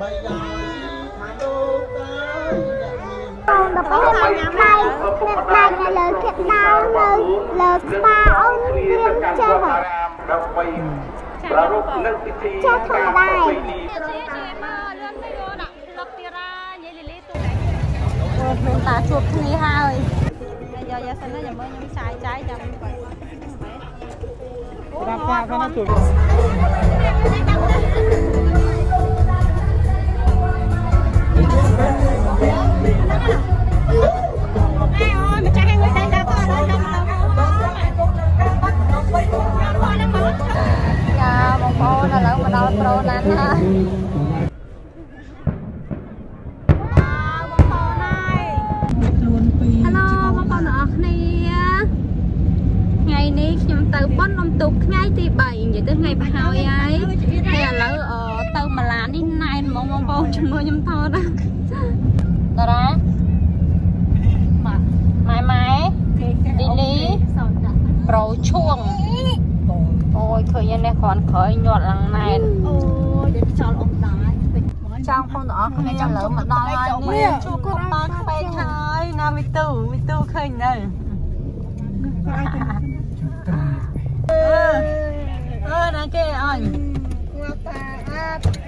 បីហើយថាលោកតាអ្នកមានអូនដល់ពេលខាងញ៉ាំដៃដៃនៅលើគិតដើមនៅលើស្បាអូនរៀនចេះហ៎ដើម្បីប្រារព្ធនៅពិធីចេះធ្វើដែរជាជាមកលឿនទៅយកដាក់លឹកទៀតហើយនិយាយលីលីទូអូខ្លួនតាជួបគ្នាហើយយកយកសិនណាចាំមើលខ្ញុំចាយចាយចាំប្រាប់ថាថាជួយចាបងប្អូនឥឡូវមកដល់ប្រូណាស់ហើយហេឡូបងប្អូនទាំ ទៅប៉ុននំទូកថ្ងៃទី3និយាយទៅថ្ងៃប្រហើយហើយហើយឥឡូវអឺទៅ ម៉ាឡាននេះណែនហ្មងបងប្អូនជំនួយខ្ញុំថតណាតារាម៉ែម៉ែឌីលីប្រូឈួងអូយឃើញនេះគ្រាន់ក្រោយញាត់ឡើងណែនចង់បងទាំងអស់គ្នាឥឡូវមកដល់ហើយនេះជួបគុំដល់ស្ពេកហើយណាមីទូមីទូឃើញនៅអឺអឺណាគេអញហ្នឹងអាយអើយអើយអើយអើឆ្ងល់ទៅវងឆ្ងល់អាយ៉ាអូបដៃបាក់មើលមើលយ៉ាងអត់ស្គាល់បាទហើយដល់ណាណាអាយ៉ាណូណូទៀត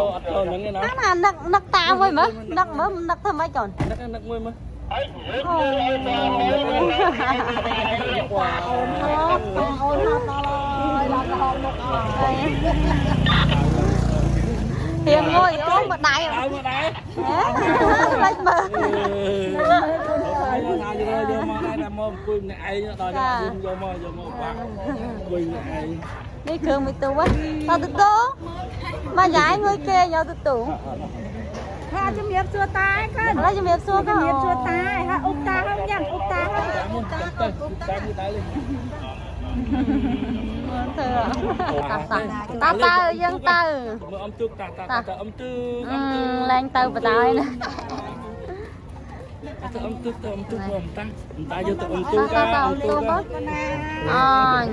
អត់ទៅហ្នឹងទេណាណាណានឹកនឹកតាមវិញមើលនឹកមើលនឹកធ្វើម៉េចកូននឹកនឹកមួយមើលអូទៀងងុយអូមកដៃហើយមកដែរលេចមើលហើយមក ថាយកយកមកដែរមកអង្គុយម្នាក់ឯងដល់យកមកយកមកបាក់អង្គុយម្នាក់ឯងនេះគ្រឿងមីទូហ៎តើតូមកយាយមួយគេយកទៅទូថាជំរាបសួរតាឯងកូនឥឡូវជំរាបសួរកូនជំរាបសួរតាឯងហើយអ៊ុកតាហើយយ៉ាងអ៊ុកតាហើយមកទៅទៅតែមួយដែរលេធ្វើតា តាតាតើយើងទៅមើលអំទូកតាតាតាអំទូកអឺអំទូកឡើងទៅបដ ாய் ណាទៅអំទូកទៅអំទូកអំតាអំតាយកទៅអំទូតាកតាតាអ៊ំទូបងអញ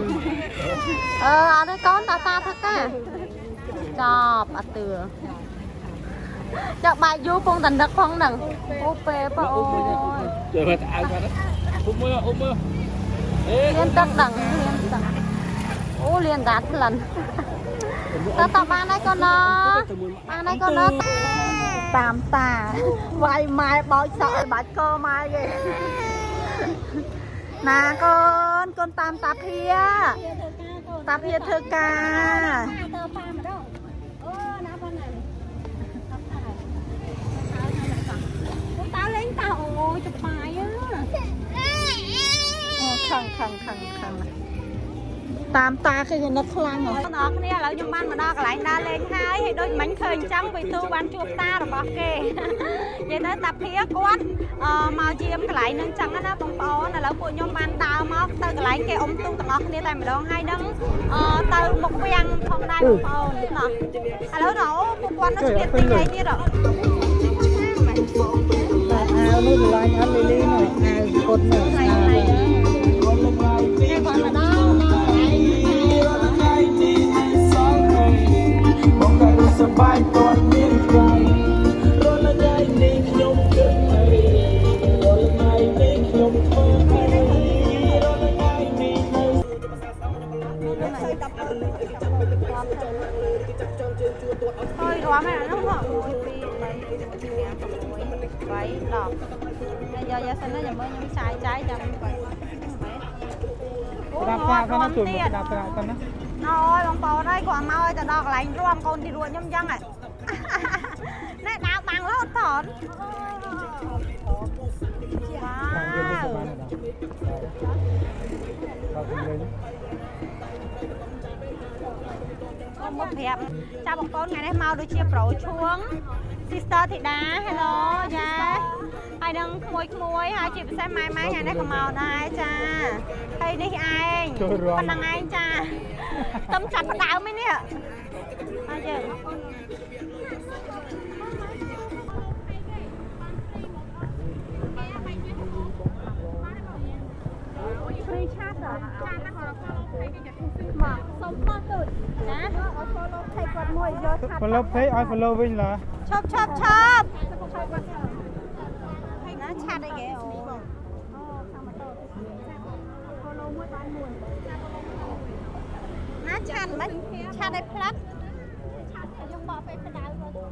អឺអត់ទេកូនតាតាធ្វើការចប់អត់ទឿចាក់បាយយូរពងតនឹកផងហ្នឹងអូពេបងអូយចូលមកទៅអើគាត់អ៊ុំមើលអ៊ុំមើលអេលៀនទឹកដឹងលៀនទឹក អូលៀនដាតផ្លិនតើតបានហើយកូនណាបានហើយកូនណាតាមតាវាយម៉ែបោចសក់ឲ្យបាច់កម៉ែគេណាកូនកូនតាមតាភាតាភាធ្វើការទៅប៉ាម្ដងអូណាបងណាតើលេងតើអូយចបាយអើអូខឹងខឹងខឹងខឹង តាមតាគឺគេនឹកខ្លាំងហ៎បងប្អូនគ្នាឥឡូវខ្ញុំបានមកដល់កន្លែងដើរលេងហើយហើយដូចមិញឃើញអញ្ចឹងវិទូបានជួបតារបស់គេនិយាយទៅតាភាគាត់អឺមកយាមកន្លែងហ្នឹងអញ្ចឹងណាបងប្អូនឥឡូវពួកខ្ញុំបានដើរមកទៅកន្លែងគេអ៊ំទូទាំងអស់គ្នាតែម្ដងហើយនឹងអឺទៅមុខវាំងផងដែរបងប្អូនណោះឥឡូវណោពួកគាត់នៅស្ទាបទីឯទៀតហ៎អាវនេះឡាញអត់លីលីនោះអាវពុតនោះ ជួយមកដាក់ប្រាប់ទៅណាណអូយបងប្អូនអើយគាត់មកឲ្យទៅដល់កន្លែងរួមកូនទីរួចខ្ញុំអញ្ចឹងហ៎ណែដើរបាំងរហូតថនវ៉ាតាមយើងទៅវ មកប្រាប់ចាបងប្អូនថ្ងៃនេះមកដូចជាប្រូឈួង sister ធីតា hello ចាហើយហើយនឹងក្មួយក្មួយហើយជាពិសេសម៉ែម៉ែថ្ងៃនេះក៏មកដែរចាហើយនេះឯងប៉ុណ្ណឹងឯងចាទំចាត់ផ្ដើមឯនេះហើយយើង follow page ឲ្យ follow វិញឡាឈប់ឈប់ឈប់ណាឆាតអីគេអូណាឆាតមិនឆាតឲ្យផ្លាត់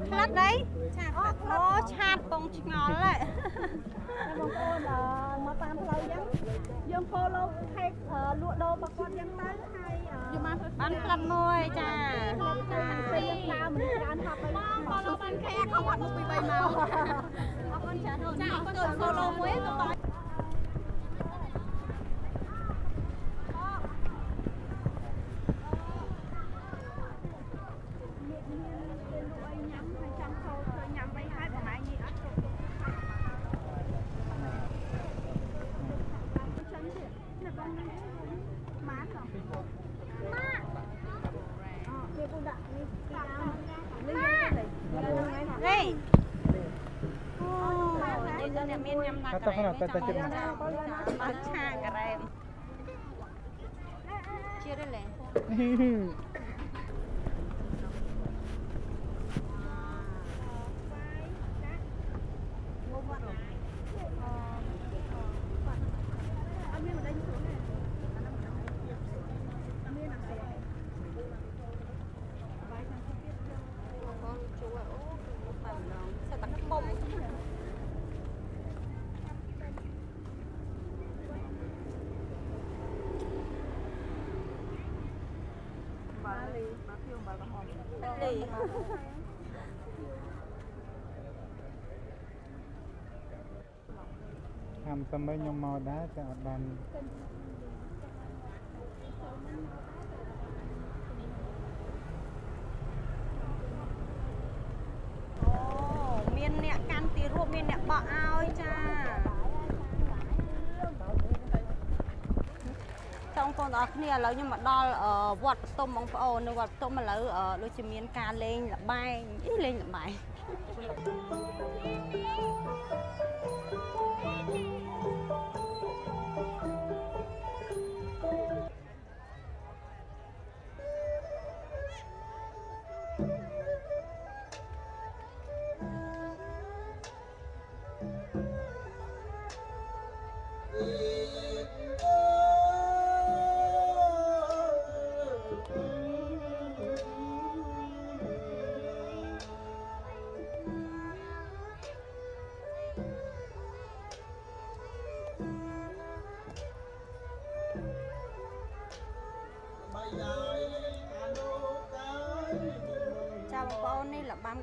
ផ្លាត់អីអូឆាតពងឆ្ងល់ហ៎បងប្អូនអឺមក តាមផ្លូវអញ្ចឹងយើង follow page អឺលក់ដូររបស់គាត់អញ្ចឹងទៅហើយអឺយើងបានបានផ្លាត់មួយចាតាមពេលយើងដើរមនុស្សច្រើនហប់ទៅបង follow បានខែខំហត់មកពី3ម៉ោងអរគុណច្រើនចាអរគុណ follow មួយក៏បង នេះអូនិយាយទៅ អ្នកមានញ៉ាំណាក្រែមទេចង់បើឆាក្រែមជារលែង មិនខ្ញុំមកដែរតែអត់បានអូមានអ្នកកាន់ទីរួបមានអ្នកបក់ឲ្យចាបងប្អូនទាំងអស់គ្នាឥឡូវខ្ញុំមកដល់អឺវត្តបតុមបងប្អូននៅវត្តបតុមឥឡូវអឺដូចជាមានការលេងលបែងអីលេងលបែង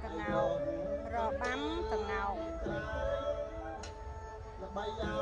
កងោករបាំកងោកល្បីហើយ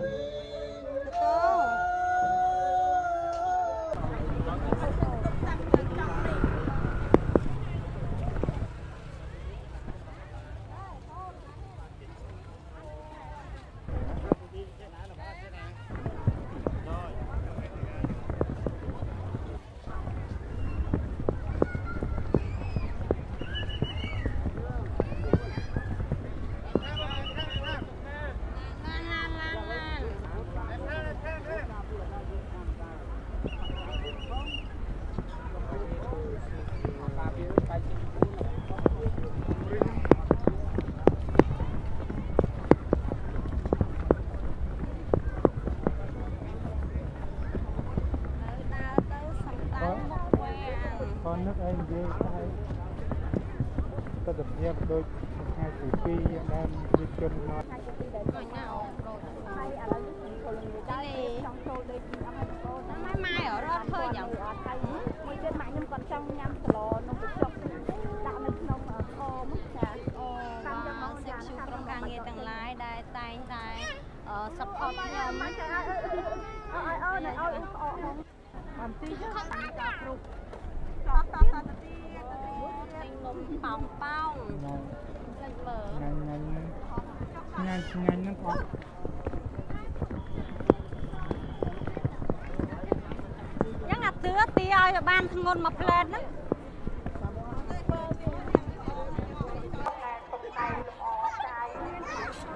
Bye. Còn nước anh dưới tay có tập nghiệp đôi hai tỷ phi đang đi chân nó ហើយឥឡូវនេះខ្ញុំនិយាយចង់ចូលលេខពីអស់ហើយកូនម៉ែម៉ែរត់ឃើញយ៉ាងអត់ហើយមួយទៀតម៉ាក់ខ្ញុំគាត់ចង់ញ៉ាំស្លនំបញ្ចុកដាក់នៅក្នុងខមកចាអូមកសិក្សាក្រុមការងារទាំងឡាយដែលតែងតែអឺ support ខ្ញុំម៉ាក់ចាអើអើអើអើអើអើអើអំទីចុះដល់គ្រប់តតតតទៀតទិញនំ ប៉ោងប៉ោង ngay លេចមើល ngay ngay ngay ngay nó có យ៉ាងអាទឿទីឲ្យបានធ្ងន់មួយផ្លែតហ្នឹង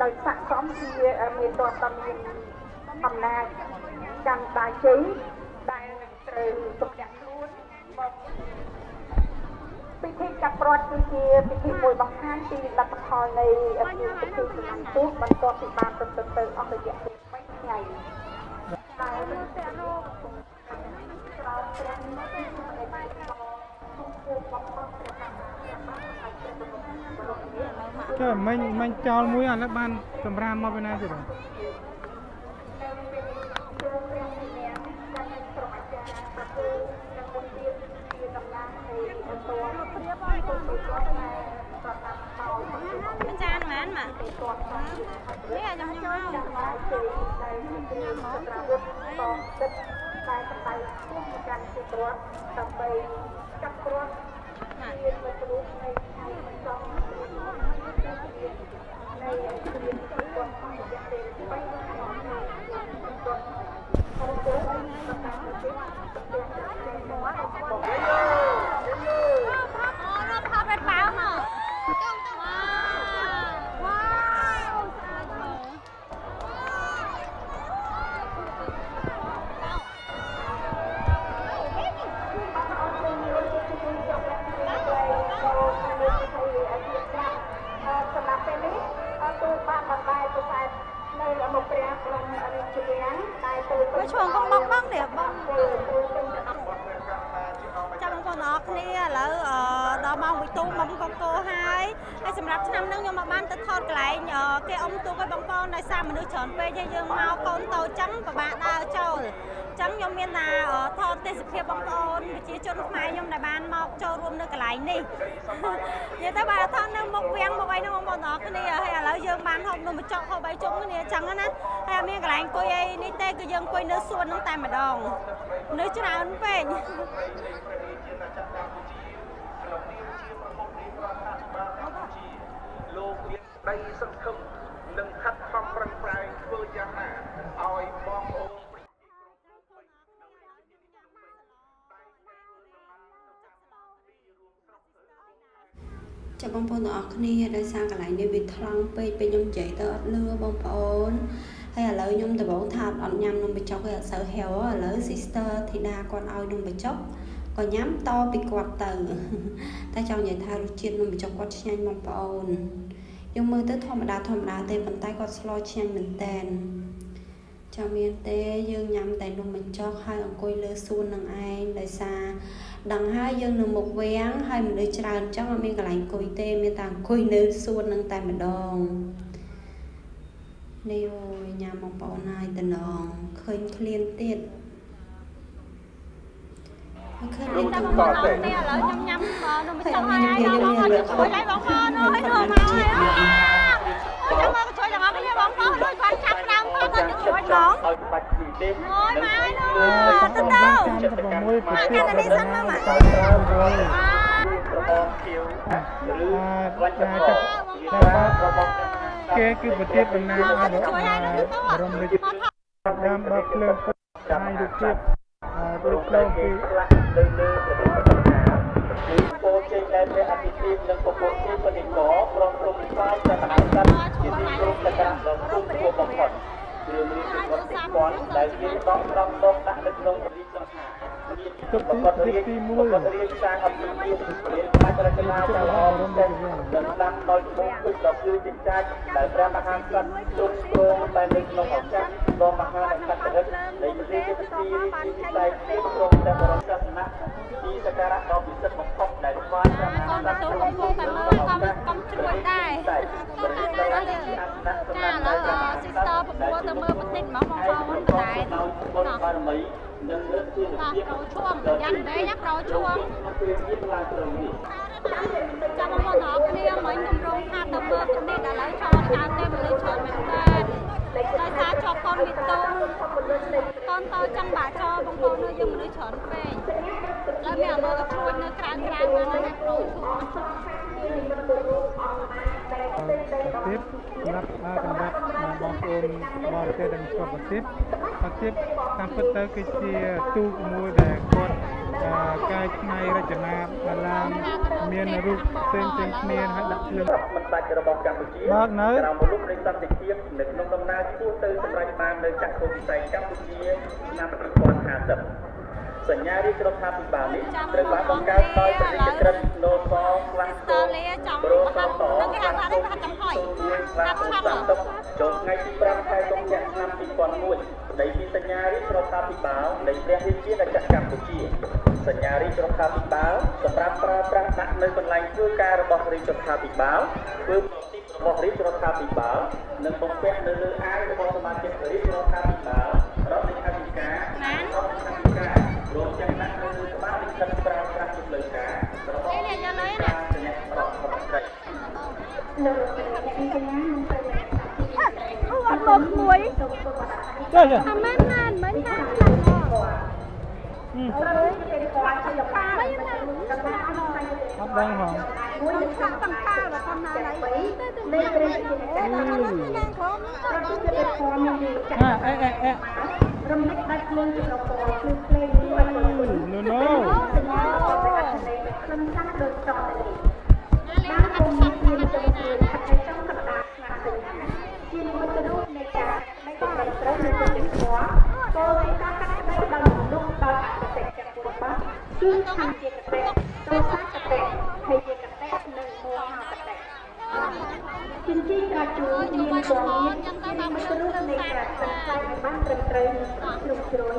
ដោយស័ក្តិសមជាមានតតមានអំណាចកាន់ដៃជ័យដែលនឹងត្រូវទុកដាក់ខ្លួនមកពិ ធីកាត់ព្រាត់គឺជាពិធីមួយបង្ហាញពីលទ្ធផលនៃពិធីពិធីសំណាញ់ទូកបន្ទាប់ពីបានប្រព្រឹត្តទៅអស់រយៈពេល3ថ្ងៃដែលមានតែរោគក្រោមព្រះនិព្វាននៃបាយរបស់គុំគួរបំផុតព្រះអង្គព្រះអង្គហើយព្រះបរមនេះ chứ mình mình cho muối ăn nó ban tầm ram ចានហ្មងម៉ានេះឲ្យខ្ញុំញ៉ាំមកតែតែគុំកាន់ជាគ្រាប់ដើម្បីកាត់គ្រាប់ម៉ាមានវត្ថុនៃខែចង់នៃគ្រាមទីគាត់ក្នុងរយៈពេល3ខែគាត់គាត់ទៅសម្រាប់ទៅទីទៅទៅ អូរត់ផាប់រត់ប៉ោងមកវ៉ាវ សម្រាប់ពេលនេះទូបានបណ្ដាយប្រសែតនៅមកព្រះក្រុងរាជវាំងដែលទៅ មក ឆ្លងបងបងបងនេះបងទៅទៅទៅចាំបងប្អូនអរគ្នាឥឡូវអឺដល់ម៉ោងវិទូមុំកកោហើយហើយសម្រាប់ឆ្នាំនេះខ្ញុំមកបានទៅថតកន្លែងអឺគេអុំទូកឲ្យបងប្អូនដោយសារមនុស្សច្រើនពេកហើយយើងមកកូនតូចចឹងពិបាកដើរចូលចឹងខ្ញុំមានថាអឺថតទេសភាពបងប្អូនប្រជាជនខ្មែរខ្ញុំដែលបានមកចូលរួមនៅកន្លែងនេះនិយាយទៅបាទថតនៅមុខវាំងមុខអីហ្នឹងបងប្អូនអរគ្នាហើយឥឡូវយើងបានហូបនំបញ្ចុកហូបអីជុំគ្នាចឹងណា ហើយអត់មានកន្លែងអង្គុយអីនេះទេគឺយើងអង្គុយនៅសួនហ្នឹងតែម្ដងនៅច្រើនពេកលោកមានក្តីសង្ឃឹមនិងខិតខំប្រឹងប្រែងធ្វើយ៉ាងណាឲ្យបងប្អូនចាបងប្អូនទាំងអស់គ្នាដោយសារកន្លែងនេះវាថ្លង់ពេកពេលខ្ញុំនិយាយទៅអត់លឺបងប្អូន ហើយឥឡូវខ្ញុំដំបូងថាអត់ញ៉ាំនំបញ្ចុកទេអត់សូវហៅឥឡូវ sister ធីតាគាត់ឲ្យនំបញ្ចុកក៏ញ៉ាំតពីគាត់ទៅតែចង់និយាយថារសជាតិនំបញ្ចុកគាត់ឆ្ងាញ់បងប្អូនយើងមើលទៅធម្មតាធម្មតាទេប៉ុន្តែគាត់ស្លឆ្ងាញ់មែនតែនចាំមានទេយើងញ៉ាំតែនំបញ្ចុកហើយអង្គុយលើសួននឹងឯងដោយសារដឹងហើយយើងនៅមុខវាំងហើយមនុស្សច្រើនអញ្ចឹងអត់មានកន្លែងអង្គុយទេមានតែអង្គុយនៅសួននឹងតែម្ដងនេះអូយញ៉ាំ បងប្អូនហើយតំណងឃើញឃ្លានទៀតហើយឃើញនេះលេតែងបងប្អូនអរគ្នាឥឡូវខ្ញុំញ៉ាំនំបញ្ចុកហើយហើយបងប្អូនជួយឲ្យបងប្អូនអើយនោះមកហើយចាំមកជួយទាំងអស់គ្នាបងប្អូនដូចគាត់ចាប់ដើមផងគាត់ជួយហ្មងឲ្យច្បាច់ពីទេអូយមកនោះ Ờ, ទៅទៅចាំតែមួយប្រទេសកាន់តែនេះសិនមកមកតាមតាមរួយបងខៀវឬអាវត្តចាបចាប់របស់ គេគឺប្រទេសបណ្ណារបស់ជួយឲ្យនោះទៅបរមរាជតាមបើភ្លើងហើយរូបភាពអឺរូបភ្លើងពីខ្លះលើលើប្រទេសកម្ពុជាគឺពោជ័យដែលព្រះអភិទេពនិងពពុទ្ធទេពនិករព្រមព្រំស្វាយតែមហាក្សត្រជាទីគោរពសក្ការៈដ៏គង់គួរបំផុតរឿងនេះគឺវត្តទីពាន់ដែលគេដកស្រង់មកដាក់នៅក្នុងរាជសង្ខារមាន ទុកប្រទីកបរាជទីប្រ1កបរាជសាងអភិភាពមានបាច់រចនាយ៉ាងល្អពិសេសនិងដាំដោយឈ្មោះពេជ្រដ៏គឺចិញ្ចាចដែលព្រះមហាក្សត្រទ្រង់គ្រងតែនៅក្នុងឱកាសរមហាអ្នកសក្តិនៃប្រទេសជាទីទីទីតែទីក្រុងតែបរិសាសនៈទីសក្ការៈដ៏ពិសិដ្ឋបំផុតដែលស្វាយតាមកូនទទួលកំពុងតែមើលកុំកុំជួយដែរចាឥឡូវស៊ីស្ទ័រប្រពោះទៅមើលបន្តិចមកបងប្អូនបណ្ដែតបុណ្យ បារមីនិងលើកជាវិបាទជាប្រូឈួងយ៉ាងដែរណាប្រូឈួងពេលនេះឡើងត្រឹមនេះចាំបងប្អូនអរគ្នាមិញគម្រោងថាទៅមើលបន្តិចឥឡូវចូលតាមទេមនុស្សច្រើនមែនតើដោយសារជាប់កូនមីតូកូនតូចចឹងបាក់ចោលបងប្អូនយើងមនុស្សច្រើនពេកហើយមានអាមើលក៏ជួយនៅក្រៅក្រៅបានណាប្រូឈួងទៀតសម្រាប់អាសម្រាប់ បងប្អូនបរទេសដែលស្គាល់ប្រទេសប្រទេសតាមពិតទៅគឺជាទូកមួយដែលគាត់អឺកាយឆ្នៃរចនាបាឡាមមានរូបផ្សេងផ្សេងគ្នាហើយដាក់ភ្លើងមិនដាច់របស់កម្ពុជាបើកនៅក្រោមមលុបនៃសន្តិភាពនៅក្នុងដំណើរឆ្ពោះទៅសម្រេចបាននៅចក្ខុវិស័យកម្ពុជាឆ្នាំ2050 សញ្ញារាជរដ្ឋាភិបាលនេះត្រូវបានបង្កើតដោយប្រតិក្រិតណូសខ្លាំងតលេចង់ហាត់នឹងគេហៅថានេះហាត់ចំហុយហាត់ឆាប់ចូលថ្ងៃទី5ខែកុម្ភៈឆ្នាំ2001ស្ដីពីសញ្ញារាជរដ្ឋាភិបាលនៃព្រះរាជាណាចក្រកម្ពុជាសញ្ញារាជរដ្ឋាភិបាលសម្រាប់ប្រើប្រាស់ដាក់នៅកន្លែងធ្វើការរបស់រាជរដ្ឋាភិបាលធ្វើប្រតិបត្តិរបស់រាជរដ្ឋាភិបាលនិងបំពាក់នៅលើអាយរបស់សមាជិករាជ ចាចាអាមែនណានមិនថាខ្លាំងមកអើយគេគាត់ទៅប៉ាមិនណាអត់ដឹងហងមួយនឹងខាងបង្ការបស់កំណាឡៃទៅទៅលេខរេជាហ្នឹងក្រុមទៅអាអេអេអេរំលឹកដាច់ភ្លើងជាប្រព័ន្ធគឺភ្លេងមួយនូណូខ្លឹមសារដូចតទៅនេះ គឺខាងជាកតេទោសាកតេហើយជាកតេនិងមោហកតេជំនាញការជួលមានពណ៌មានជានិមិត្តរូបនៃការសង្កេតឲ្យបានត្រឹមត្រូវនិងជ្រុង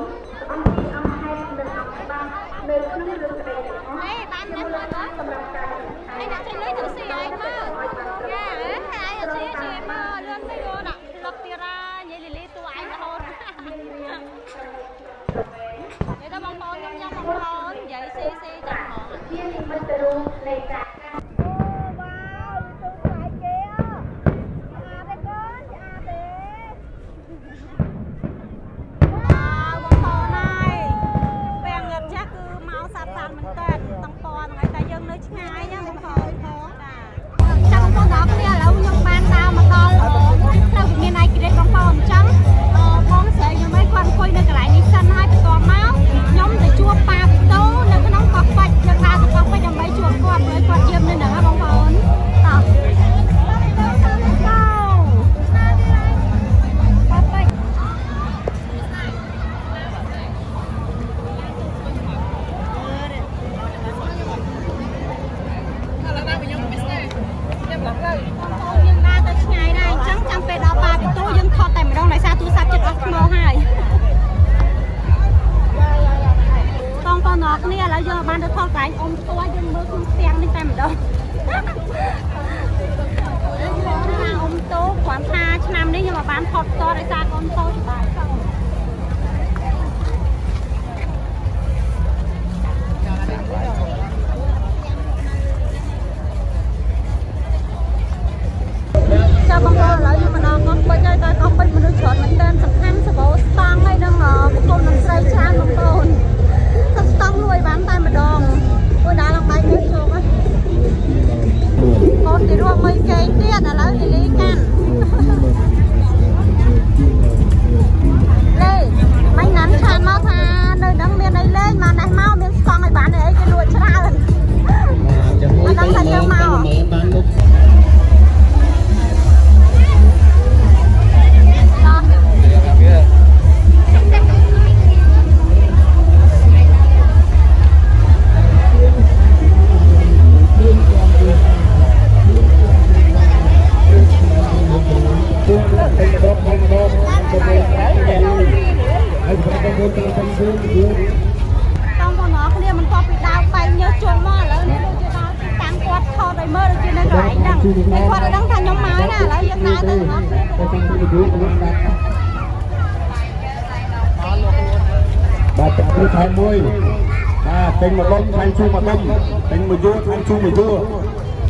mình đánh mình thua anh chu mình thua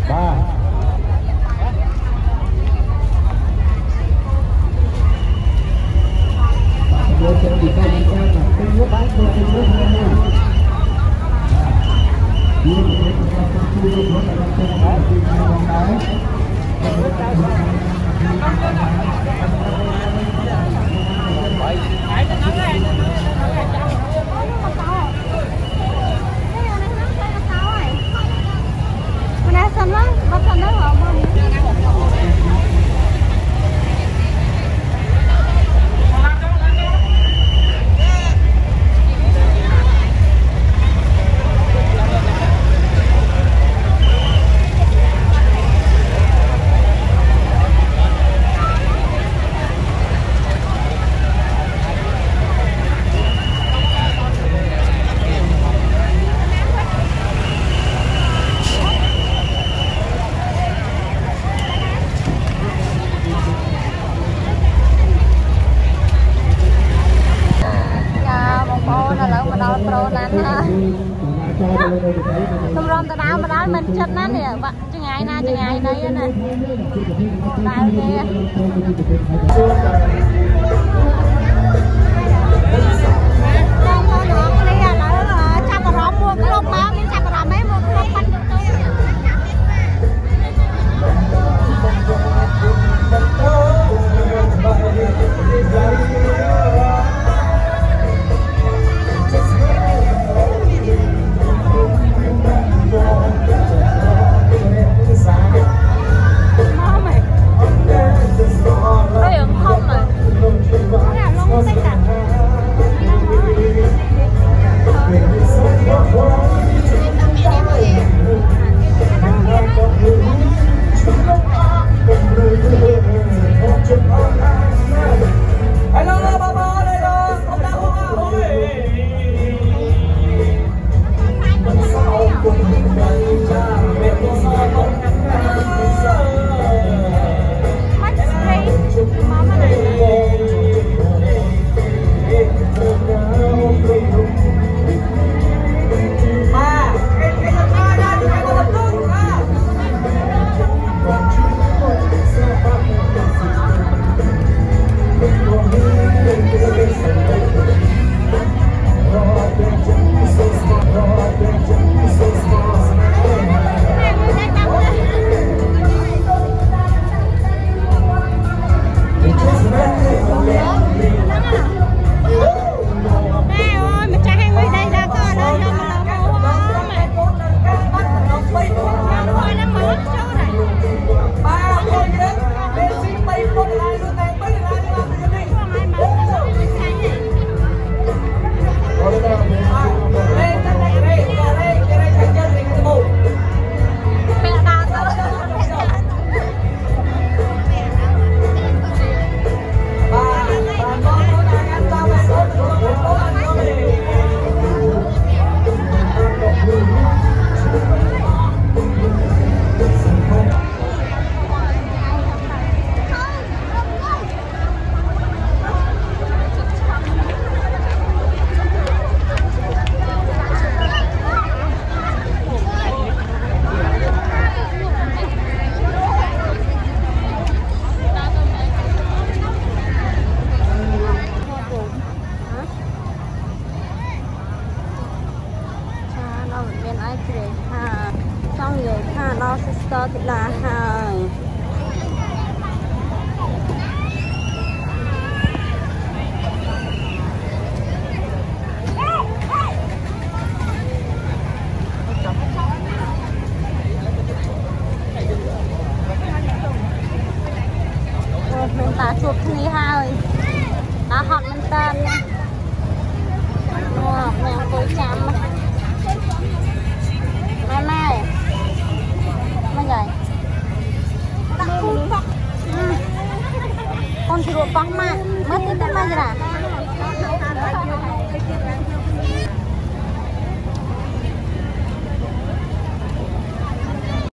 ba. Hãy subscribe cho kênh Ghiền Mì Gõ Để không bỏ lỡ những video hấp dẫn 来什么？我可能好？ មានអីជ្រេកថាចង់និយាយថាដល់ sister ធីតាហើយ